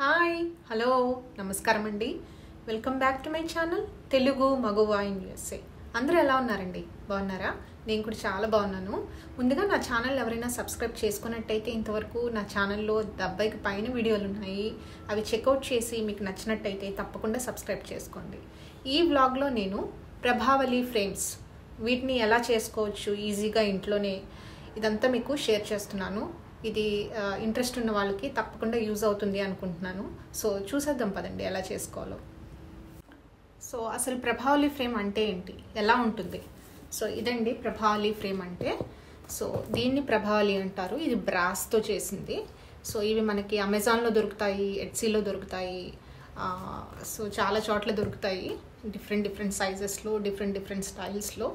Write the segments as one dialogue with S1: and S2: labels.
S1: Hi hello నమస్కారం అండి welcome back to my channel Telugu Maguva in USA అందరూ ఎలా ఉన్నారండి? బాగున్నారా? నేను కూడా చాలా బాగున్నాను. ముందుగా నా ఛానల్ ఎవరైనా సబ్స్క్రైబ్ చేసుకున్నట్టయితే ఇంతవరకు నా ఛానల్లో డెబ్బైకి పైన వీడియోలు ఉన్నాయి. అవి చెక్అవుట్ చేసి మీకు నచ్చినట్టయితే తప్పకుండా సబ్స్క్రైబ్ చేసుకోండి. ఈ వ్లాగ్లో నేను ప్రభావలి ఫ్రేమ్స్ వీటిని ఎలా చేసుకోవచ్చు ఈజీగా ఇంట్లోనే ఇదంతా మీకు షేర్ చేస్తున్నాను. ఇది ఇంట్రెస్ట్ ఉన్న వాళ్ళకి తప్పకుండా యూజ్ అవుతుంది అనుకుంటున్నాను. సో చూసేద్దాం పదండి ఎలా చేసుకోవాలో. సో అసలు ప్రభావలి ఫ్రేమ్ అంటే ఏంటి? ఎలా ఉంటుంది? సో ఇదండి ప్రభావలి ఫ్రేమ్ అంటే. సో దీన్ని ప్రభావలి అంటారు. ఇది బ్రాస్తో చేసింది. సో ఇవి మనకి అమెజాన్లో దొరుకుతాయి ఎట్సీలో దొరుకుతాయి సో చాలా చోట్ల దొరుకుతాయి. డిఫరెంట్ డిఫరెంట్ సైజెస్లో డిఫరెంట్ డిఫరెంట్ స్టైల్స్లో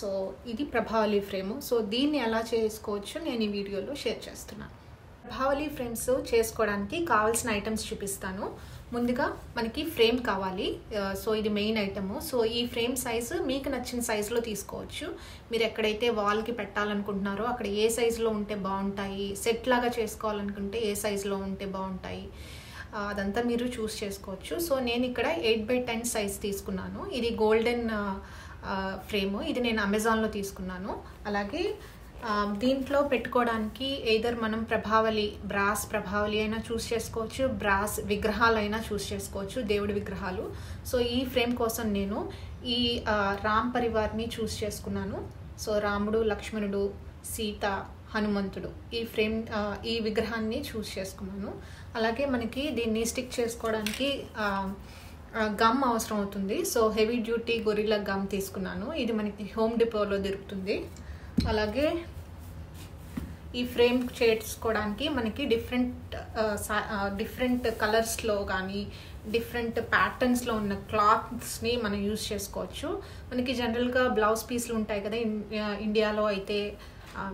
S1: సో ఇది ప్రభావళి ఫ్రేమ్. సో దీన్ని ఎలా చేసుకోవచ్చు నేను ఈ వీడియోలో షేర్ చేస్తున్నాను. ప్రభావళి ఫ్రేమ్స్ చేసుకోవడానికి కావాల్సిన ఐటమ్స్ చూపిస్తాను. ముందుగా మనకి ఫ్రేమ్ కావాలి. సో ఇది మెయిన్ ఐటమ్. సో ఈ ఫ్రేమ్ సైజు మీకు నచ్చిన సైజులో తీసుకోవచ్చు. మీరు ఎక్కడైతే వాల్కి పెట్టాలనుకుంటున్నారో అక్కడ ఏ సైజులో ఉంటే బాగుంటాయి సెట్ లాగా చేసుకోవాలనుకుంటే ఏ సైజులో ఉంటే బాగుంటాయి అదంతా మీరు చూస్ చేసుకోవచ్చు. సో నేను ఇక్కడ ఎయిట్ బై టెన్ సైజ్ తీసుకున్నాను. ఇది గోల్డెన్ ఫ్రేమ్. ఇది నేను అమెజాన్లో తీసుకున్నాను. అలాగే దీంట్లో పెట్టుకోవడానికి ఏదర్ మనం ప్రభావలి బ్రాస్ ప్రభావలి అయినా చూస్ చేసుకోవచ్చు బ్రాస్ విగ్రహాలు అయినా చూస్ చేసుకోవచ్చు దేవుడి విగ్రహాలు. సో ఈ ఫ్రేమ్ కోసం నేను ఈ రామ్ పరివార్ని చూస్ చేసుకున్నాను. సో రాముడు లక్ష్మణుడు సీత హనుమంతుడు ఈ ఫ్రేమ్ ఈ విగ్రహాన్ని చూస్ చేసుకున్నాను. అలాగే మనకి దీన్ని స్టిక్ చేసుకోవడానికి గమ్ అవసరం అవుతుంది. So heavy duty Gorilla gum తీసుకున్నాను. ఇది మనకి హోమ్ డిపోలో దొరుకుతుంది. అలాగే ఈ ఫ్రేమ్ చేసుకోవడానికి మనకి డిఫరెంట్ డిఫరెంట్ కలర్స్లో కానీ డిఫరెంట్ ప్యాటర్న్స్లో ఉన్న క్లాత్స్ని మనం యూజ్ చేసుకోవచ్చు. మనకి జనరల్గా బ్లౌజ్ పీస్లు ఉంటాయి కదా ఇండియాలో అయితే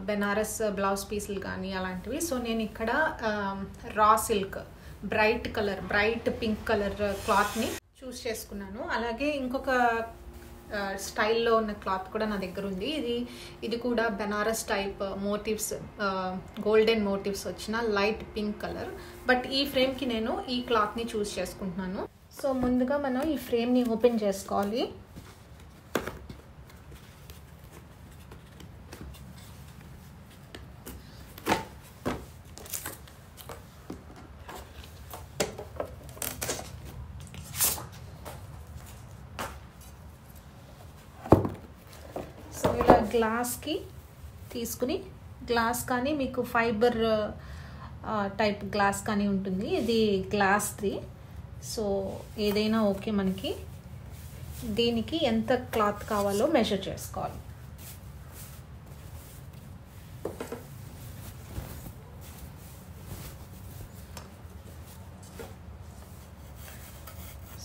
S1: బెనారస్ బ్లౌజ్ పీసులు కానీ అలాంటివి. సో నేను ఇక్కడ raw silk bright colour bright pink colour క్లాత్ని చూస్ చేసుకున్నాను. అలాగే ఇంకొక స్టైల్లో ఉన్న క్లాత్ కూడా నా దగ్గర ఉంది. ఇది ఇది కూడా Banaras type motifs golden motifs వచ్చిన లైట్ పింక్ కలర్. బట్ ఈ ఫ్రేమ్కి నేను ఈ క్లాత్ని చూస్ చేసుకుంటున్నాను. సో ముందుగా మనం ఈ ఫ్రేమ్ని ఓపెన్ చేసుకోవాలి సో ఇలా గ్లాస్కి తీసుకుని గ్లాస్ కానీ మీకు ఫైబర్ టైప్ గ్లాస్ కానీ ఉంటుంది. ఇది గ్లాస్ది. సో ఏదైనా ఓకే మనకి. దీనికి ఎంత క్లాత్ కావాలో మెజర్ చేసుకోవాలి.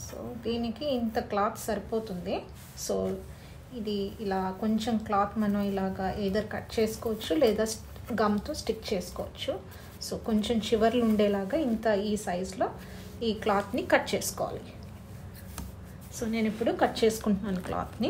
S1: సో దీనికి ఇంత క్లాత్ సరిపోతుంది. సో ఇది ఇలా కొంచెం క్లాత్ మనం ఇలాగా ఏదర్ కట్ చేసుకోవచ్చు లేదా గమ్తో స్టిక్ చేసుకోవచ్చు. సో కొంచెం చివర్లు ఉండేలాగా ఇంత ఈ సైజులో ఈ క్లాత్ని కట్ చేసుకోవాలి. సో నేను ఇప్పుడు కట్ చేసుకుంటున్నాను క్లాత్ని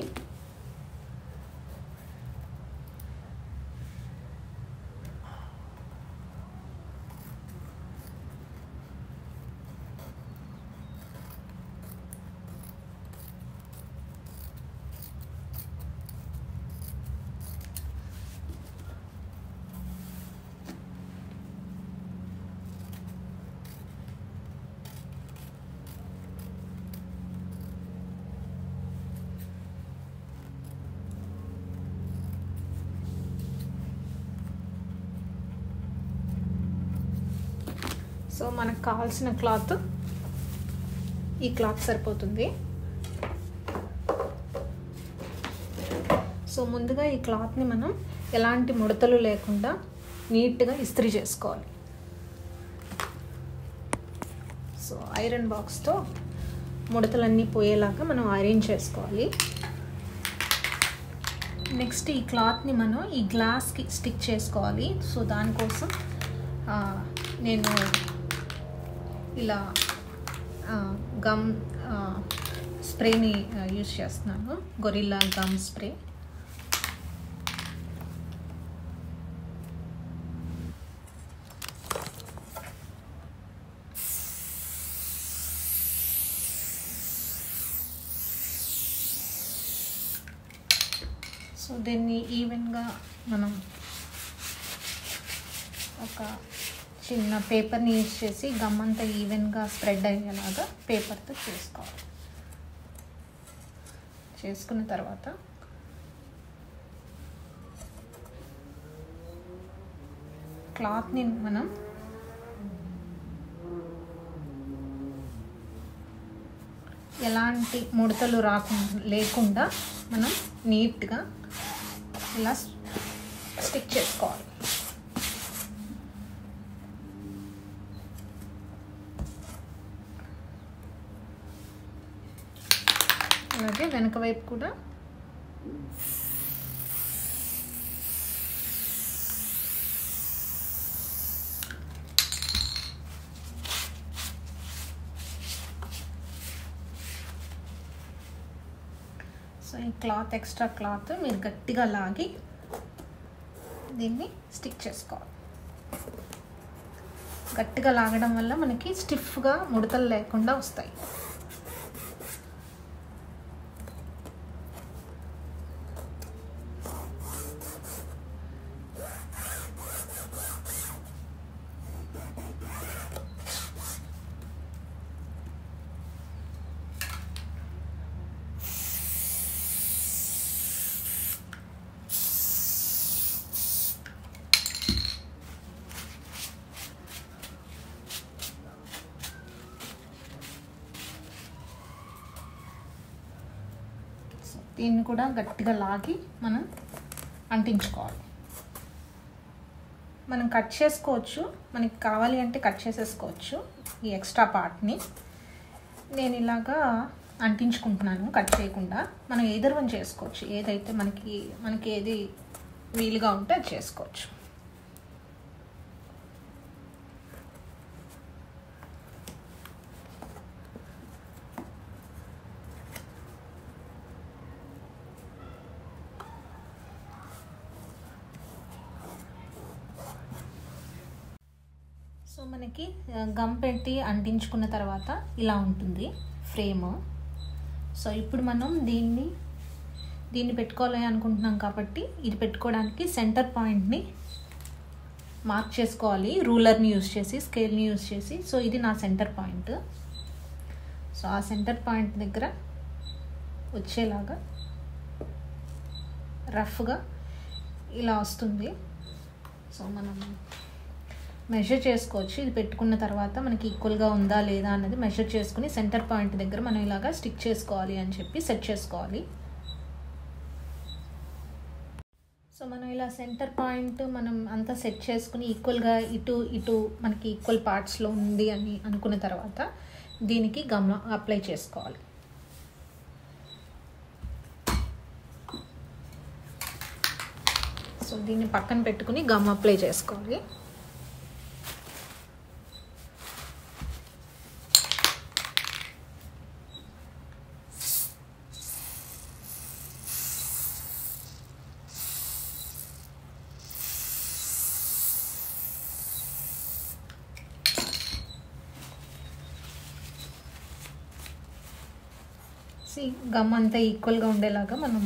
S1: సో మనకు కావాల్సిన క్లాత్ ఈ క్లాత్ సరిపోతుంది. సో ముందుగా ఈ క్లాత్ని మనం ఎలాంటి ముడతలు లేకుండా నీట్గా ఇస్త్రీ చేసుకోవాలి. సో ఐరన్ బాక్స్తో ముడతలన్నీ పోయేలాగా మనం అరేంజ్ చేసుకోవాలి. నెక్స్ట్ ఈ క్లాత్ని మనం ఈ గ్లాస్కి స్టిక్ చేసుకోవాలి. సో దానికోసం నేను ఇలా గమ్ స్ప్రేని యూజ్ చేస్తున్నాను. గొరిల్లా గమ్ స్ప్రే సో దీన్ని ఈవెన్గా మనం ఒక చిన్న పేపర్ని యూజ్ చేసి గమ్ అంతా ఈవెన్గా స్ప్రెడ్ అయ్యేలాగా పేపర్తో చేసుకోవాలి. చేసుకున్న తర్వాత క్లాత్ని మనం ఎలాంటి ముడతలు రాకుండా లేకుండా మనం నీట్గా ఇలా స్టిక్ చేసుకోవాలి అలాగే వెనక వైపు కూడా? సో ఈ క్లాత్ ఎక్స్ట్రా క్లాత్ మీరు గట్టిగా లాగి దీన్ని స్టిక్ చేసుకోవాలి. గట్టిగా లాగడం వల్ల మనకి స్టిఫ్గా ముడతలు లేకుండా వస్తాయి. దీన్ని కూడా గట్టిగా లాగి మనం అంటించుకోవాలి. మనం కట్ చేసుకోవచ్చు. మనకి కావాలి అంటే కట్ చేసేసుకోవచ్చు ఈ ఎక్స్ట్రా పార్ట్ని. నేను ఇలాగా అంటించుకుంటున్నాను కట్ చేయకుండా. మనం ఏదర్ వన్ చేసుకోవచ్చు. ఏదైతే మనకి మనకి ఏది వీలుగా ఉంటే అది చేసుకోవచ్చు. సో మనకి గమ్ పెట్టి అంటించుకున్న తర్వాత ఇలా ఉంటుంది ఫ్రేమ్. సో ఇప్పుడు మనం దీన్ని దీన్ని పెట్టుకోవాలి అనుకుంటున్నాం కాబట్టి ఇది పెట్టుకోవడానికి సెంటర్ పాయింట్ని మార్క్ చేసుకోవాలి. రూలర్ని యూజ్ చేసి స్కేల్ని యూజ్ చేసి. సో ఇది నా సెంటర్ పాయింట్. సో ఆ సెంటర్ పాయింట్ దగ్గర వచ్చేలాగా రఫ్గా ఇలా వస్తుంది. సో మనం మెషర్ చేసుకోవచ్చు. ఇది పెట్టుకున్న తర్వాత మనకి ఈక్వల్గా ఉందా లేదా అన్నది మెషర్ చేసుకుని సెంటర్ పాయింట్ దగ్గర మనం ఇలాగా స్టిక్ చేసుకోవాలి అని చెప్పి సెట్ చేసుకోవాలి. సో మనం ఇలా సెంటర్ పాయింట్ మనం అంతా సెట్ చేసుకుని ఈక్వల్గా ఇటు ఇటు మనకి ఈక్వల్ పార్ట్స్లో ఉంది అని అనుకున్న తర్వాత దీనికి గమ్ అప్లై చేసుకోవాలి. సో దీన్ని పక్కన పెట్టుకుని గమ్ అప్లై చేసుకోవాలి. సి గమ్ అంతా ఈక్వల్గా ఉండేలాగా మనం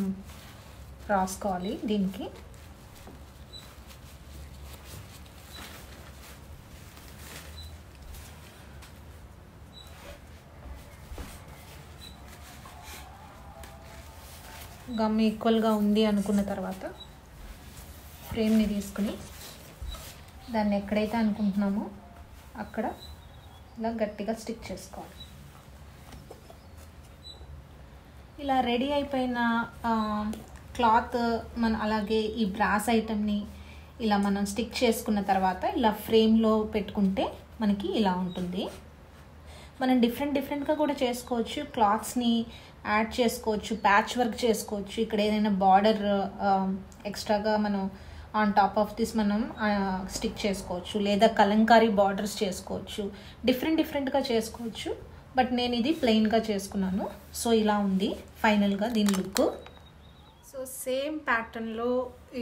S1: రాసుకోవాలి దీనికి. గమ్ ఈక్వల్గా ఉంది అనుకున్న తర్వాత ఫ్రేమ్ని తీసుకుని దాన్ని ఎక్కడైతే అనుకుంటున్నామో అక్కడ ఇలా గట్టిగా స్టిక్ చేసుకోవాలి. ఇలా రెడీ అయిపోయిన క్లాత్ మన అలాగే ఈ బ్రాస్ ఐటెంని ఇలా మనం స్టిక్ చేసుకున్న తర్వాత ఇలా ఫ్రేమ్లో పెట్టుకుంటే మనకి ఇలా ఉంటుంది. మనం డిఫరెంట్ డిఫరెంట్గా కూడా చేసుకోవచ్చు. క్లాత్స్ని యాడ్ చేసుకోవచ్చు ప్యాచ్ వర్క్ చేసుకోవచ్చు. ఇక్కడ ఏదైనా బార్డర్ ఎక్స్ట్రాగా మనం ఆన్ టాప్ ఆఫ్ దిస్ మనం స్టిక్ చేసుకోవచ్చు. లేదా కలంకారీ బార్డర్స్ చేసుకోవచ్చు. డిఫరెంట్ డిఫరెంట్గా చేసుకోవచ్చు. బట్ నేను ఇది ప్లెయిన్గా చేసుకున్నాను. సో ఇలా ఉంది ఫైనల్గా దీని లుక్. సో సేమ్ ప్యాటర్న్లో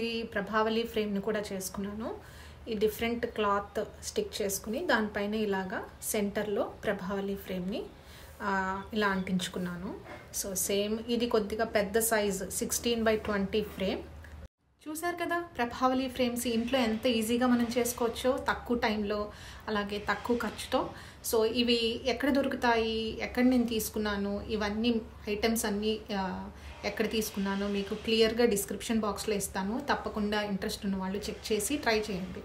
S1: ఈ ప్రభావళి ఫ్రేమ్ని కూడా చేసుకున్నాను. ఈ డిఫరెంట్ క్లాత్ స్టిక్ చేసుకుని దానిపైన ఇలాగా సెంటర్లో ప్రభావళి ఫ్రేమ్ని ఇలా అంటించుకున్నాను. సో సేమ్ ఇది కొద్దిగా పెద్ద size sixteen by twenty frame. చూశారు కదా ప్రభావలి ఫ్రేమ్స్ ఇంట్లో ఎంత ఈజీగా మనం చేసుకోవచ్చో తక్కువ టైంలో అలాగే తక్కువ ఖర్చుతో. సో ఇవి ఎక్కడ దొరుకుతాయి ఎక్కడ నేను తీసుకున్నాను ఇవన్నీ ఐటమ్స్ అన్నీ ఎక్కడ తీసుకున్నానో మీకు క్లియర్గా డిస్క్రిప్షన్ బాక్స్లో ఇస్తాను. తప్పకుండా ఇంట్రెస్ట్ ఉన్న వాళ్ళు చెక్ చేసి ట్రై చేయండి.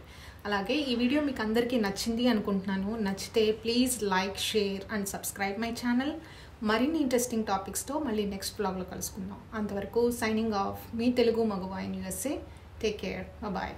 S1: అలాగే ఈ వీడియో మీకు అందరికీ నచ్చింది అనుకుంటున్నాను. నచ్చితే please like share and subscribe my channel. మరిన్ని ఇంట్రెస్టింగ్ టాపిక్స్తో మళ్ళీ నెక్స్ట్ బ్లాగ్లో కలుసుకుందాం. అంతవరకు signing off me Telugu Maguva in USA take care bye